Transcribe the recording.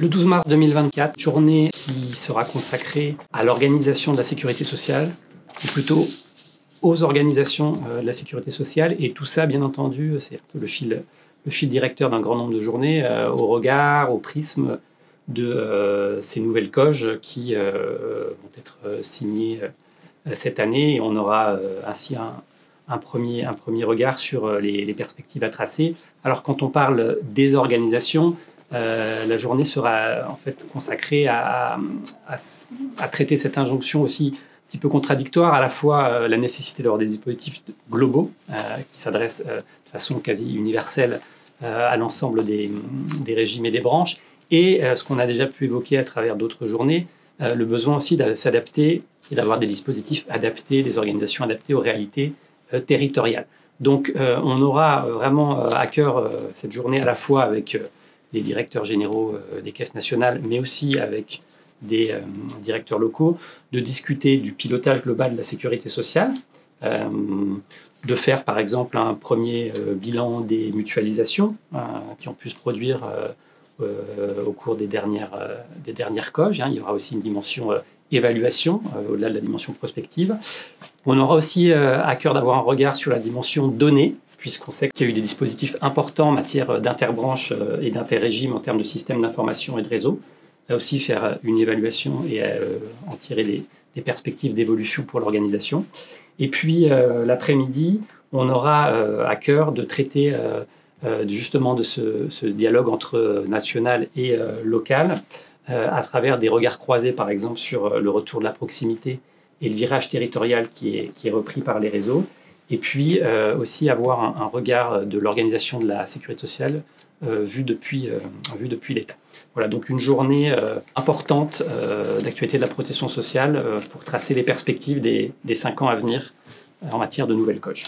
Le 12 mars 2024, journée qui sera consacrée à l'organisation de la sécurité sociale, ou plutôt aux organisations euh, de la sécurité sociale. Et tout ça, bien entendu, c'est un peu le fil, le fil directeur d'un grand nombre de journées, euh, au regard, au prisme de euh, ces nouvelles coges qui vont être signées cette année. Et on aura ainsi un premier regard sur les, perspectives à tracer. Alors quand on parle des organisations, la journée sera en fait consacrée à, traiter cette injonction aussi petit peu contradictoire, à la fois euh, la nécessité d'avoir des dispositifs globaux euh, qui s'adressent euh, de façon quasi universelle à l'ensemble des, des, régimes et des branches, et ce qu'on a déjà pu évoquer à travers d'autres journées, le besoin aussi de s'adapter et d'avoir des dispositifs adaptés, des organisations adaptées aux réalités territoriales. Donc on aura vraiment à cœur cette journée à la fois avec les directeurs généraux des caisses nationales, mais aussi avec des euh, directeurs locaux, de discuter du pilotage global de la sécurité sociale, euh, de faire par exemple un premier euh, bilan des mutualisations qui ont pu se produire au cours des dernières, des dernières coges. Hein. Il y aura aussi une dimension évaluation, au-delà de la dimension prospective. On aura aussi à cœur d'avoir un regard sur la dimension donnée, puisqu'on sait qu'il y a eu des dispositifs importants en matière d'interbranche et d'interrégime en termes de systèmes d'information et de réseau là aussi faire une évaluation et euh, en tirer des, perspectives d'évolution pour l'organisation. Et puis euh, l'après-midi, on aura euh, à cœur de traiter justement de ce, dialogue entre national et local à travers des regards croisés, par exemple, sur le retour de la proximité et le virage territorial qui est repris par les réseaux. Et puis aussi avoir un, regard de l'organisation de la sécurité sociale vu depuis, vu depuis l'État. Voilà, donc une journée euh, importante euh, d'actualité de la protection sociale euh, pour tracer les perspectives des, des cinq ans à venir en matière de nouvelles coches.